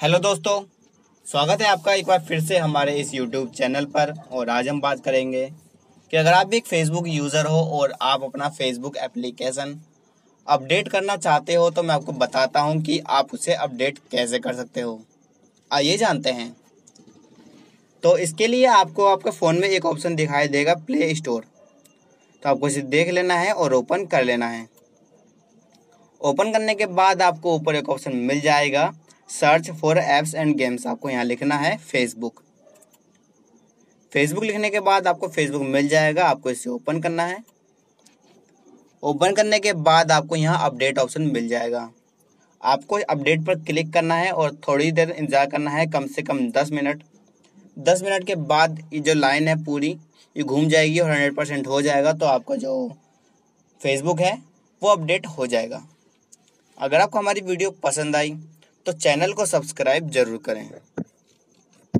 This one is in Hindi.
हेलो दोस्तों, स्वागत है आपका एक बार फिर से हमारे इस यूट्यूब चैनल पर और आज हम बात करेंगे कि अगर आप भी एक फेसबुक यूज़र हो और आप अपना फेसबुक एप्लीकेशन अपडेट करना चाहते हो तो मैं आपको बताता हूँ कि आप उसे अपडेट कैसे कर सकते हो। आइए जानते हैं। तो इसके लिए आपको आपके फ़ोन में एक ऑप्शन दिखाई देगा प्ले स्टोर तो आपको इसे देख लेना है और ओपन कर लेना है। ओपन करने के बाद आपको ऊपर एक ऑप्शन मिल जाएगा। Search for apps and games आपको यहाँ लिखना है फेसबुक फेसबुक लिखने के बाद आपको फेसबुक मिल जाएगा, आपको इसे ओपन करना है। ओपन करने के बाद आपको यहाँ अपडेट ऑप्शन मिल जाएगा। आपको अपडेट पर क्लिक करना है और थोड़ी देर इंतज़ार करना है, कम से कम दस मिनट। दस मिनट के बाद ये जो लाइन है पूरी, ये घूम जाएगी और हंड्रेड परसेंट हो जाएगा तो आपका जो फेसबुक है, वो अपडेट हो जाएगा। अगर आपको हमारी वीडियो पसंद आई तो चैनल को सब्सक्राइब ज़रूर करें।